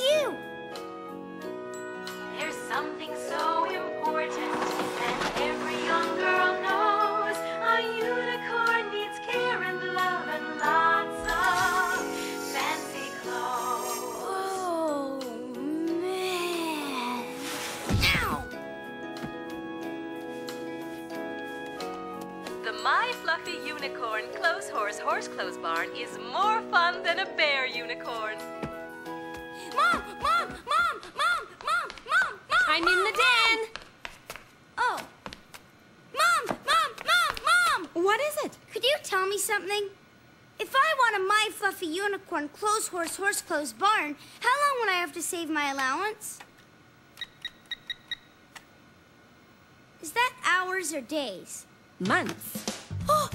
you? There's something so important, and every young girl knows a unicorn needs care and love and lots of fancy clothes. Oh, man. Ow! The My Fluffy Unicorn Clothes Horse Horse Clothes Barn is more fun than a bare unicorn. Mom! Mom! I'm in the den. Oh. Mom! Mom! Mom! Mom! What is it? Could you tell me something? If I want a My Fluffy Unicorn Clothes Horse Horse Clothes Barn, how long would I have to save my allowance? Is that hours or days? Months. Oh,